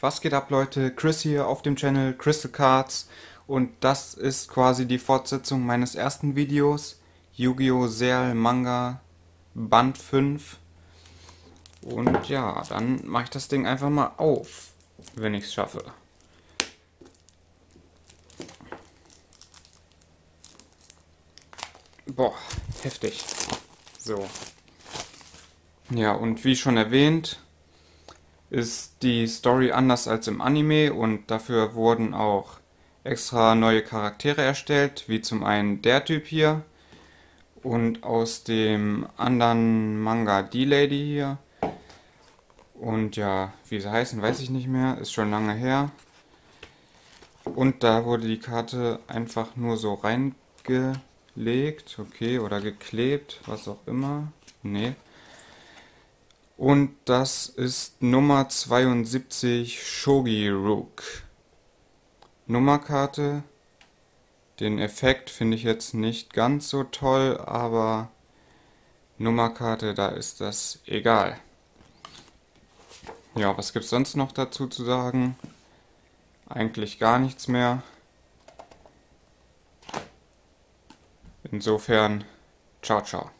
Was geht ab Leute? Chris hier auf dem Channel Crystal Cards und das ist quasi die Fortsetzung meines ersten Videos Yu-Gi-Oh! Serial Manga Band 5 und ja, dann mache ich das Ding einfach mal auf, wenn ich es schaffe. Boah, heftig. So. Ja, und wie schon erwähnt, ist die Story anders als im Anime und dafür wurden auch extra neue Charaktere erstellt, wie zum einen der Typ hier und aus dem anderen Manga die Lady hier. Und ja, wie sie heißen, weiß ich nicht mehr, ist schon lange her. Und da wurde die Karte einfach nur so reingelegt, okay, oder geklebt, was auch immer. Nee. Und das ist Nummer 72 Shogi Rook. Nummerkarte. Den Effekt finde ich jetzt nicht ganz so toll, aber Nummerkarte, da ist das egal. Ja, was gibt es sonst noch dazu zu sagen? Eigentlich gar nichts mehr. Insofern, ciao, ciao.